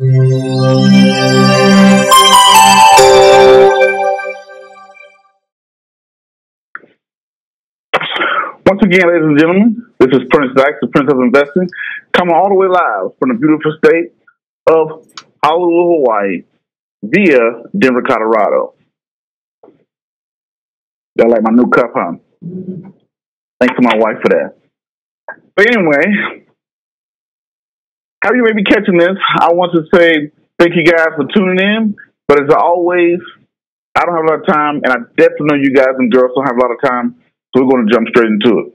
Once again, ladies and gentlemen, this is Prince Dykes, the Prince of Investing, coming all the way live from the beautiful state of Honolulu, Hawaii, via Denver, Colorado. I like my new cup, huh? Thanks to my wife for that. But anyway, how you may be catching this, I want to say thank you guys for tuning in. But as always, I don't have a lot of time, and I definitely know you guys and girls don't have a lot of time, so we're going to jump straight into it.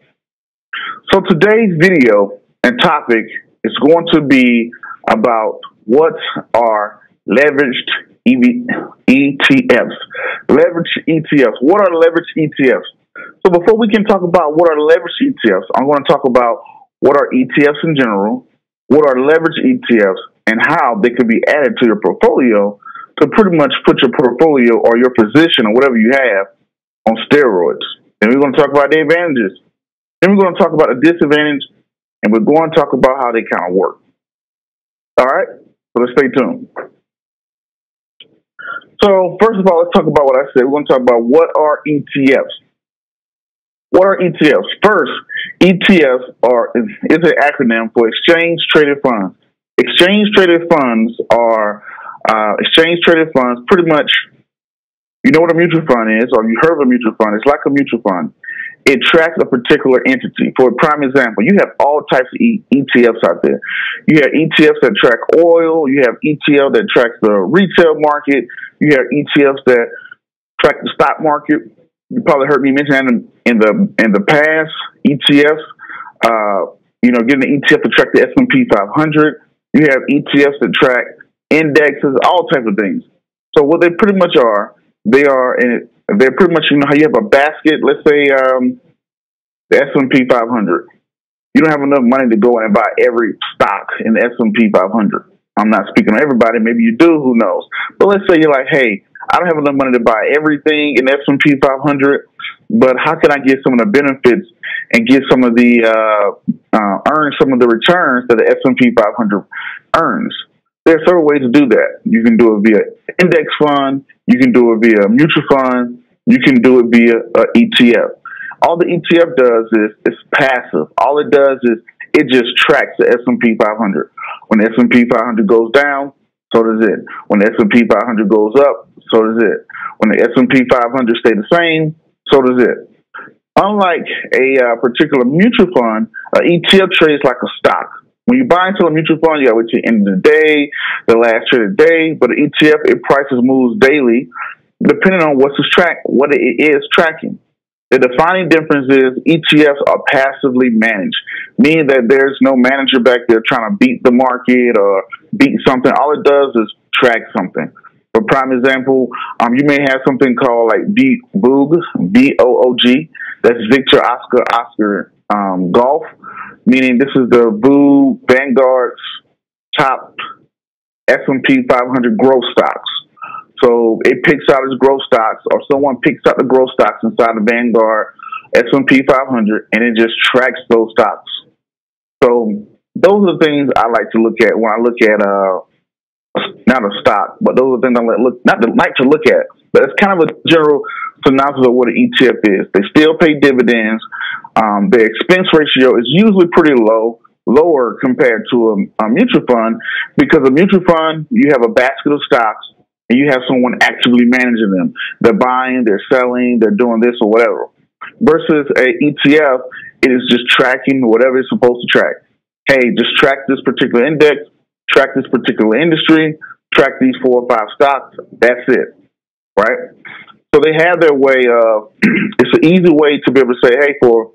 So today's video and topic is going to be about what are leveraged EV, ETFs. Leveraged ETFs. What are leveraged ETFs? So before we can talk about what are leveraged ETFs, I'm going to talk about what are ETFs in general, what are leveraged ETFs, and how they can be added to your portfolio to pretty much put your portfolio or your position or whatever you have on steroids. And we're going to talk about the advantages. Then we're going to talk about the disadvantage, and we're going to talk about how they kind of work. All right? So let's stay tuned. So first of all, let's talk about what I said. We're going to talk about what are ETFs. What are ETFs? First, ETFs are is, an acronym for exchange traded funds. Exchange traded funds are uh, exchange traded funds. Pretty much, you know what a mutual fund is, or you heard of a mutual fund. It's like a mutual fund. It tracks a particular entity. For a prime example, you have all types of ETFs out there. You have ETFs that track oil. You have ETF that tracks the retail market. You have ETFs that track the stock market. You probably heard me mention that in, in the in the past. ETFs, uh, you know, getting an ETF to track the S and P 500. You have ETFs that track indexes, all types of things. So what they pretty much are, they are in, they're pretty much you know how you have a basket. Let's say um, the S and P 500. You don't have enough money to go and buy every stock in the S and P 500. I'm not speaking to everybody. Maybe you do. Who knows? But let's say you're like, hey, I don't have enough money to buy everything in S&P 500, but how can I get some of the benefits and get some of the uh, uh, earn some of the returns that the S&P 500 earns? There are several ways to do that. You can do it via index fund. You can do it via mutual fund. You can do it via uh, ETF. All the ETF does is it's passive. All it does is it just tracks the S&P 500. When S&P 500 goes down, so does it. When S&P 500 goes up, so does it. When the S&P 500 stay the same, so does it. Unlike a uh, particular mutual fund, an ETF trades like a stock. When you buy into a mutual fund, you got wait till the end of the day, the last traded day. But an ETF, it prices moves daily, depending on what's track, what it is tracking. The defining difference is ETFs are passively managed, meaning that there's no manager back there trying to beat the market or beat something. All it does is track something. For prime example, um, you may have something called like B VOOG, B O O G. That's Victor Oscar Oscar um, Golf, meaning this is the Boo Vanguard's top S and P 500 growth stocks. So it picks out its growth stocks, or someone picks out the growth stocks inside the Vanguard S&P 500, and it just tracks those stocks. So those are the things I like to look at when I look at uh not a stock, but those are things I like look not to, like to look at. But it's kind of a general synopsis of what an ETF is. They still pay dividends. Um, their expense ratio is usually pretty low lower compared to a, a, mutual fund because a mutual fund you have a basket of stocks and you have someone actively managing them. They're buying, they're selling, they're doing this or whatever. Versus a ETF, it is just tracking whatever it's supposed to track. Hey, just track this particular index, track this particular industry, track these four or five stocks. That's it, right? So they have their way of. it's an easy way to be able to say, hey, for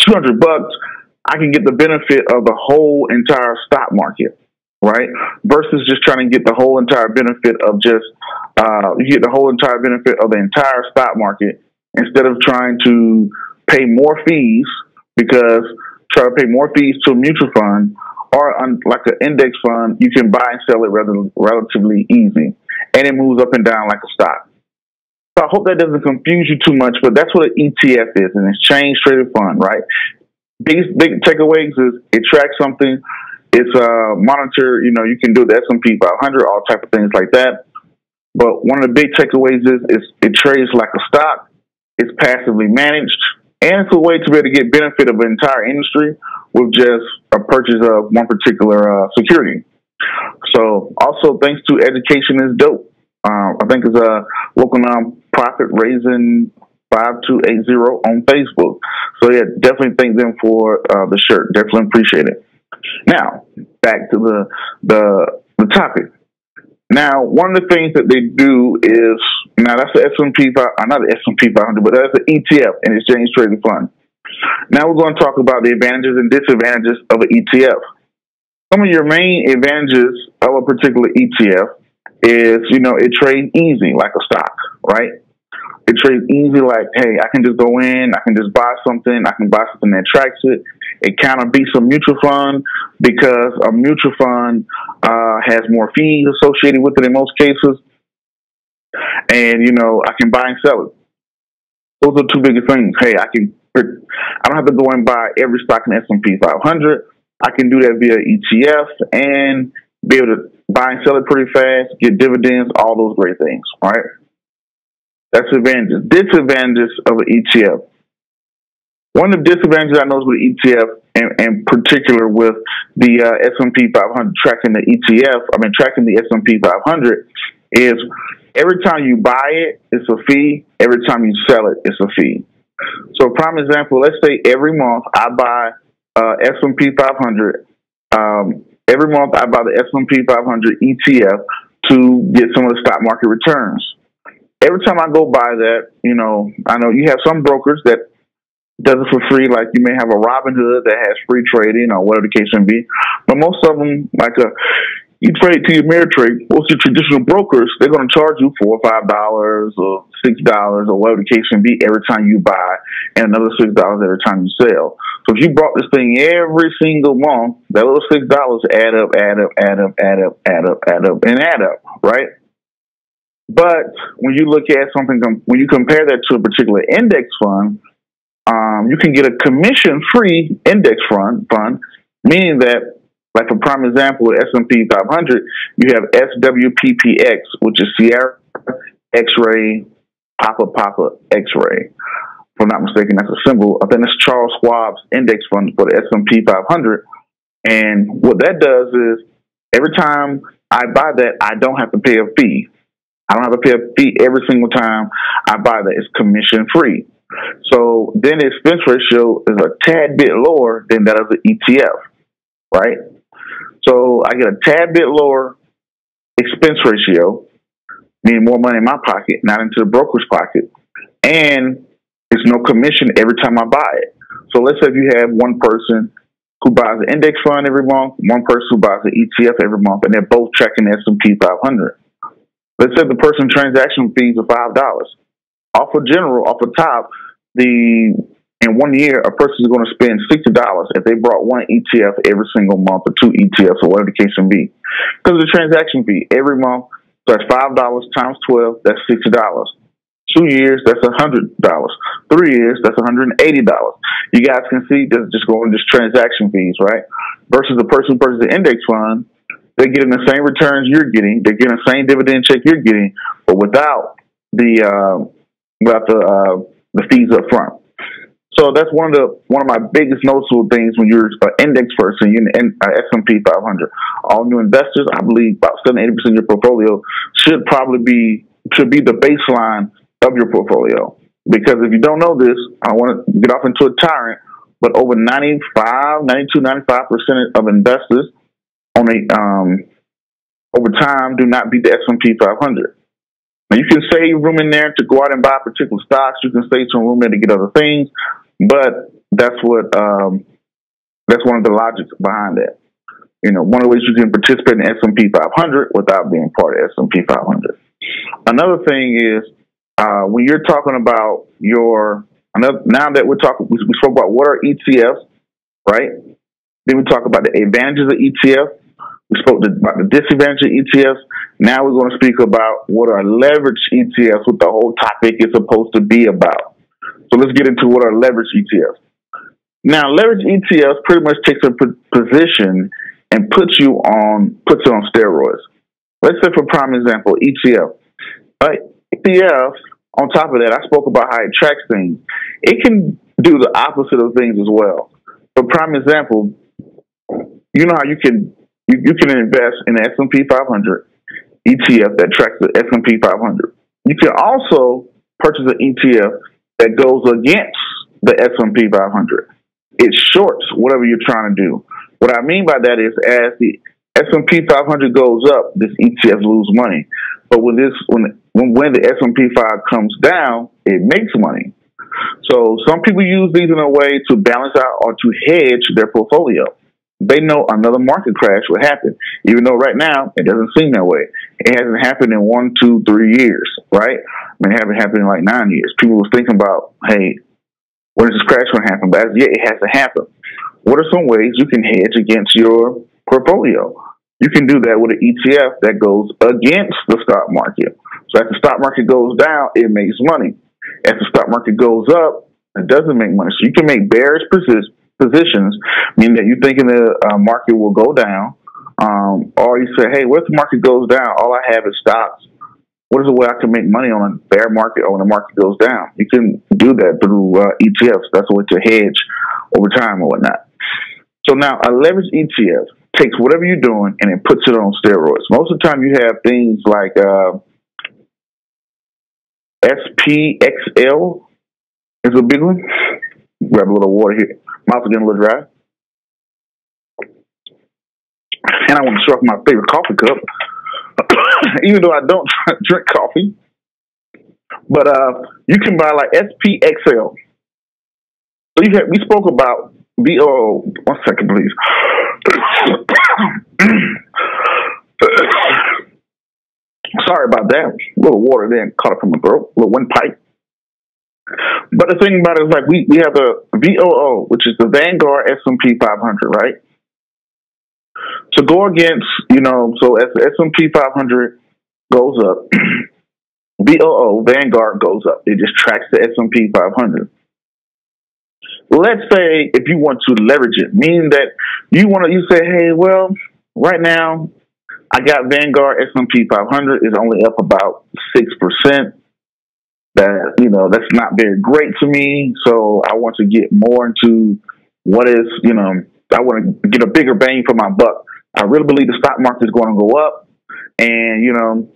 two hundred bucks, I can get the benefit of the whole entire stock market right? Versus just trying to get the whole entire benefit of just uh, you get the whole entire benefit of the entire stock market instead of trying to pay more fees because try to pay more fees to a mutual fund or on, like an index fund, you can buy and sell it rather, relatively easy, and it moves up and down like a stock. So I hope that doesn't confuse you too much, but that's what an ETF is, an exchange traded fund, right? Biggest big takeaways is it tracks something, It's uh, monitor. You know, you can do the S and P 500, all type of things like that. But one of the big takeaways is, is it trades like a stock. It's passively managed, and it's a way to be able to get benefit of an entire industry with just a purchase of one particular uh, security. So, also thanks to Education is Dope. Um, I think it's a local nonprofit raising five two eight zero on Facebook. So yeah, definitely thank them for uh, the shirt. Definitely appreciate it. Now back to the the the topic. Now, one of the things that they do is now that's the S and P five, uh, not the S and P five hundred, but that's the ETF, an exchange traded fund. Now we're going to talk about the advantages and disadvantages of an ETF. Some of your main advantages of a particular ETF is, you know, it trades easy like a stock, right? It trades easy like, hey, I can just go in, I can just buy something, I can buy something that tracks it. It kind of beats a mutual fund because a mutual fund uh, has more fees associated with it in most cases. And, you know, I can buy and sell it. Those are two biggest things. Hey, I can, I don't have to go and buy every stock in S&P 500. I can do that via ETF and be able to buy and sell it pretty fast, get dividends, all those great things, right? That's advantages. Disadvantages of an ETF. One of the disadvantages I noticed with ETF, and in particular with the uh, S&P 500 tracking the ETF, I mean tracking the S&P 500, is every time you buy it, it's a fee. Every time you sell it, it's a fee. So, prime example, let's say every month I buy uh, S&P 500. Um, every month I buy the S&P 500 ETF to get some of the stock market returns. Every time I go buy that, you know, I know you have some brokers that does it for free. Like you may have a Robinhood that has free trading or whatever the case may be, but most of them, like a you trade TD Ameritrade, most of the traditional brokers, they're going to charge you four or five dollars or six dollars or whatever the case may be every time you buy, and another six dollars every time you sell. So if you bought this thing every single month, that little six dollars add up, add up, add up, add up, add up, add up, and add up, right? But when you look at something, when you compare that to a particular index fund, um, you can get a commission-free index fund, fund, meaning that like a prime example, S&P 500, you have SWPPX, which is Sierra X-ray Papa Papa X-ray. If I'm not mistaken, that's a symbol. I think it's Charles Schwab's index fund for the S&P 500. And what that does is every time I buy that, I don't have to pay a fee. I don't have to pay a fee every single time I buy that. It's commission free. So then the expense ratio is a tad bit lower than that of the ETF, right? So I get a tad bit lower expense ratio, meaning more money in my pocket, not into the broker's pocket. And it's no commission every time I buy it. So let's say you have one person who buys an index fund every month, one person who buys an ETF every month, and they're both tracking the S&P 500. Let's say the person transaction fees are five dollars. Off of general, off the top, the in one year, a person is going to spend sixty dollars if they brought one ETF every single month or two ETFs or whatever the case may be. Because of the transaction fee every month, so that's five dollars times twelve, that's sixty dollars. Two years, that's a hundred dollars. Three years, that's one hundred and eighty dollars. You guys can see that's just going just transaction fees, right? Versus the person who purchases the index fund, they're getting the same returns you're getting, they're getting the same dividend check you're getting, but without the uh, without the uh, the fees up front. So that's one of the one of my biggest noticeable things when you're an index person, you're in uh, S&P 500. All new investors, I believe about 70 80 percent of your portfolio should probably be should be the baseline of your portfolio. Because if you don't know this, I want to get off into a tyrant, but over 95, 92, 95 percent of investors on a um, over time do not beat the S&P 500. Now you can save room in there to go out and buy particular stocks. You can save some room there to get other things. But that's what um, that's one of the logics behind that. You know, one of the ways you can participate in S and P 500 without being part of S and P 500. Another thing is uh, when you're talking about your another, now that we're talking, we, we spoke about what are ETFs, right? Then we talk about the advantages of ETF. We spoke about the disadvantage of ETFs. Now we're going to speak about what are leverage ETFs, what the whole topic is supposed to be about. So let's get into what are leverage ETFs. Now, leverage ETFs pretty much takes a position and puts you on puts it on steroids. Let's say, for prime example, ETF. Right? Uh, ETF. On top of that, I spoke about how it tracks things. It can do the opposite of things as well. For prime example, you know how you can you, you can invest in the S and P 500 ETF that tracks the S and P 500. You can also purchase an ETF that goes against the S and P 500. It shorts whatever you're trying to do. What I mean by that is, as the S&P 500 goes up, this ETF lose money. But when this when when, when the S&P 5 comes down, it makes money. So some people use these in a way to balance out or to hedge their portfolio. They know another market crash will happen, even though right now it doesn't seem that way. It hasn't happened in one, two, three years, right? I mean, it hasn't happened in like nine years. People was thinking about, hey, when is this crash going to happen? But as yet, it hasn't happened. What are some ways you can hedge against your portfolio? You can do that with an ETF that goes against the stock market. So as the stock market goes down, it makes money. As the stock market goes up, it doesn't make money. So you can make bearish positions, meaning that you think the uh, market will go down, um, or you say, hey, what if the market goes down? All I have is stocks. What is the way I can make money on a bear market or when the market goes down? You can do that through uh, ETFs. That's a way to hedge over time or whatnot. So now a leverage ETF takes whatever you're doing and it puts it on steroids. Most of the time, you have things like uh, SPXL is a big one. Grab a little water here. Mouth getting a little dry. And I want to show off my favorite coffee cup, even though I don't drink coffee. But uh, you can buy like SPXL. So you we spoke about VOO. One second, please. Sorry about that. A little water then caught up from my throat, a little one pipe. But the thing about it is like we, we have the VOO, which is the Vanguard S&P 500, right? To go against, you know, so as the S&P 500 goes up, VOO, Vanguard goes up. It just tracks the S&P 500 let's say if you want to leverage it, meaning that you want to, you say, hey, well, right now I got Vanguard S&P 500 is only up about six percent. That you know that's not very great to me. So I want to get more into what is you know I want to get a bigger bang for my buck. I really believe the stock market is going to go up, and you know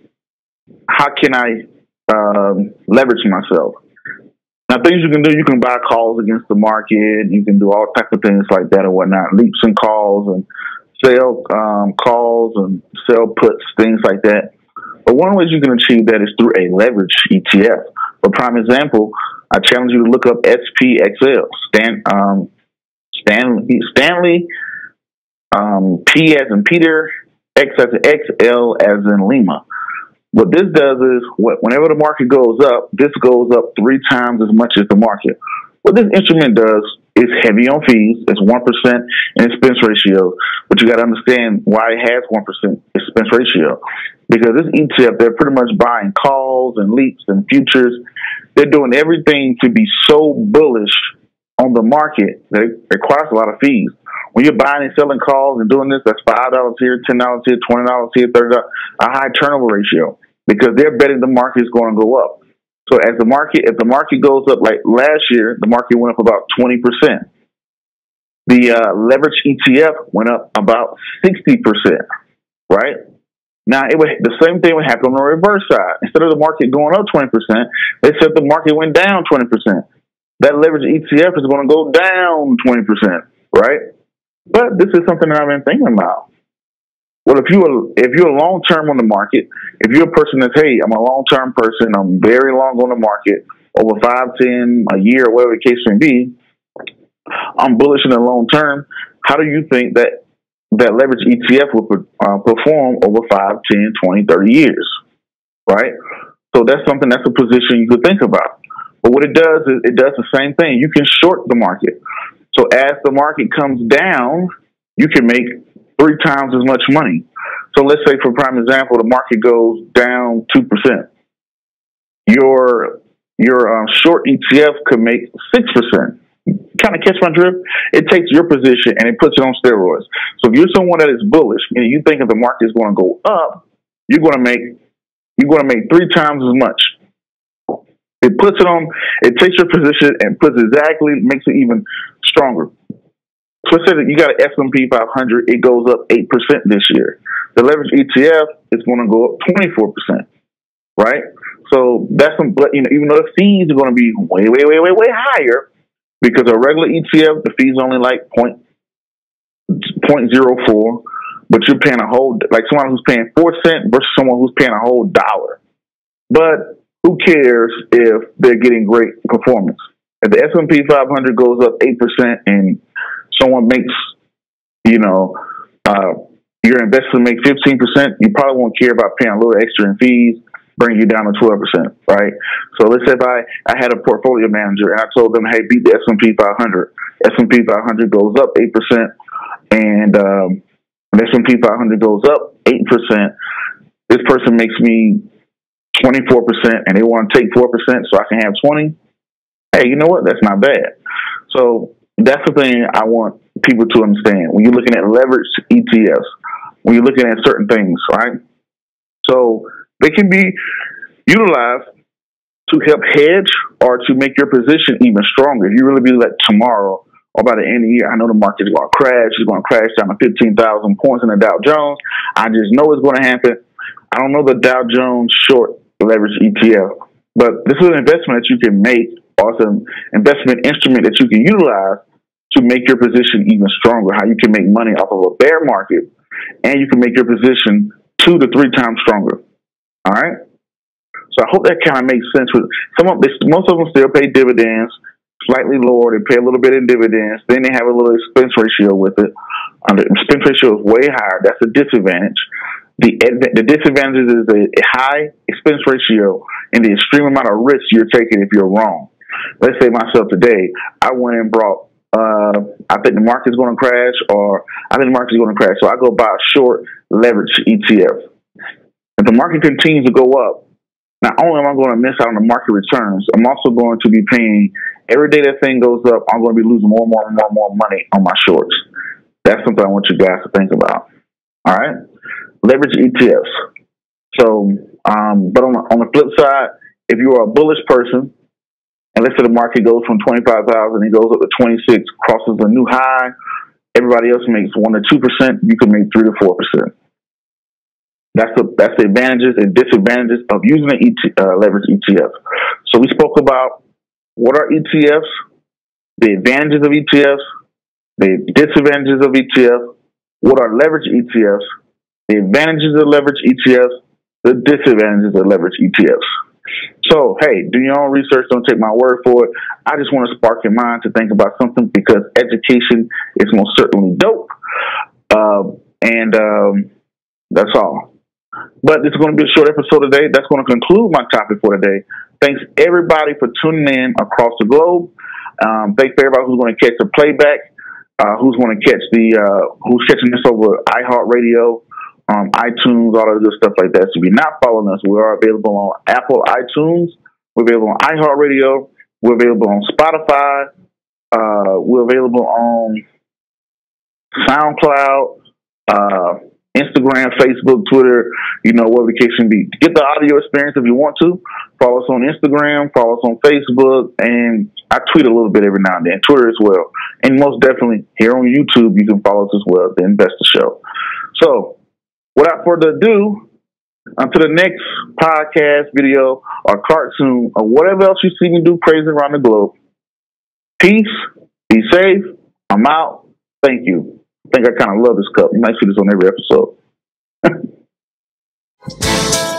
how can I um, leverage myself? Now, things you can do, you can buy calls against the market. You can do all types of things like that and whatnot, leaps and calls and sell um, calls and sell puts, things like that. But one way you can achieve that is through a leverage ETF. For prime example, I challenge you to look up SPXL, Stan, um, Stanley, Stanley um, P as in Peter, X as in X, L as in Lima. What this does is, whenever the market goes up, this goes up three times as much as the market. What this instrument does is heavy on fees. It's one percent in expense ratio, but you got to understand why it has one percent expense ratio. Because this ETF, they're pretty much buying calls and leaps and futures. They're doing everything to be so bullish on the market that requires a lot of fees. When you're buying and selling calls and doing this, that's five dollars here, ten dollars here, twenty dollars here, thirty dollars. A high turnover ratio because they're betting the market is going to go up. So as the market, if the market goes up like last year, the market went up about twenty percent. The uh, leverage ETF went up about sixty percent. Right now, it would the same thing would happen on the reverse side. Instead of the market going up twenty percent, they said the market went down twenty percent. That leverage ETF is going to go down twenty percent. Right but this is something that I've been thinking about. Well, if you're if you're long term on the market, if you're a person that's hey, I'm a long term person, I'm very long on the market, over five, ten, a year, whatever the case may be, I'm bullish in the long term. How do you think that that leverage ETF will uh, perform over 5, 10, 20, 30 years? Right? So that's something that's a position you could think about. But what it does is it does the same thing. You can short the market. So as the market comes down, you can make three times as much money. So let's say, for prime example, the market goes down two percent. Your your um, short ETF could make six percent kind of catch my drift? It takes your position and it puts it on steroids. So if you're someone that is bullish, meaning you think if the market is going to go up, you're going to make you're going to make three times as much. It puts it on. It takes your position and puts exactly makes it even stronger. So say that you got an S&P 500, it goes up eight percent this year. The leverage ETF is going to go up 24 percent, right? So that's some, you know, even though the fees are going to be way, way, way, way, way higher, because a regular ETF, the fees only like point point zero four, but you're paying a whole like someone who's paying four cent versus someone who's paying a whole dollar. But who cares if they're getting great performance? If the S and P 500 goes up eight percent and someone makes, you know, uh, your investment make 15%, you probably won't care about paying a little extra in fees bring you down to 12%, right? So let's say if I, I had a portfolio manager and I told them, hey, beat the S&P 500. S&P 500 goes up 8% and um, the S&P 500 goes up 8%. This person makes me 24% and they want to take 4% so I can have 20. Hey, you know what? That's not bad. So that's the thing I want people to understand. When you're looking at leveraged ETFs, when you're looking at certain things, right? So they can be utilized to help hedge or to make your position even stronger. If you really believe that tomorrow or by the end of the year, I know the market is going to crash. It's going to crash down to 15,000 points in the Dow Jones. I just know it's going to happen. I don't know the Dow Jones short leverage ETF, but this is an investment that you can make or an investment instrument that you can utilize to make your position even stronger. How you can make money off of a bear market and you can make your position two to three times stronger. All right. So I hope that kind of makes sense. With some of this, most of them still pay dividends, slightly lower. They pay a little bit in dividends. Then they have a little expense ratio with it. Um, the expense ratio is way higher. That's a disadvantage. The the disadvantage is a, a high expense ratio and the extreme amount of risk you're taking if you're wrong. Let's say myself today, I went and brought uh, I think the market's going to crash, or I think the market's going to crash. So I go buy a short leverage ETF. If the market continues to go up, not only am I going to miss out on the market returns, I'm also going to be paying every day that thing goes up. I'm going to be losing more and more and more and more money on my shorts. That's something I want you guys to think about. All right, leverage ETFs. So, um, but on the, on the flip side, if you are a bullish person, and let's say the market goes from twenty five thousand, it goes up to twenty six, crosses a new high. Everybody else makes one to two percent. You can make three to four percent. That's the that's the advantages and disadvantages of using an ET, uh, leverage ETF. So we spoke about what are ETFs, the advantages of ETFs, the disadvantages of ETFs, what are leverage ETFs, the advantages of leverage ETFs, the disadvantages of leverage ETFs. So, hey, do your own research. Don't take my word for it. I just want to spark your mind to think about something because education is most certainly dope. Uh, and um, that's all. But this is going to be a short episode today. That's going to conclude my topic for today. Thanks everybody for tuning in across the globe. Um, thanks for everybody who's going to catch the playback, uh, who's going to catch the uh, who's catching this over iHeartRadio, um, iTunes, all of good stuff like that. So if you're not following us, we are available on Apple iTunes. We're available on iHeartRadio. We're available on Spotify. Uh, we're available on SoundCloud. Uh, Instagram, Facebook, Twitter, you know, whatever the case may be. Get the audio experience if you want to. Follow us on Instagram, follow us on Facebook, and I tweet a little bit every now and then, Twitter as well. And most definitely here on YouTube, you can follow us as well, The Investor Show. So, without further ado, until the next podcast, video, or cartoon, or whatever else you see me do crazy around the globe, peace, be safe, I'm out. Thank you. I think I kind of love this cup. You might see this on every episode.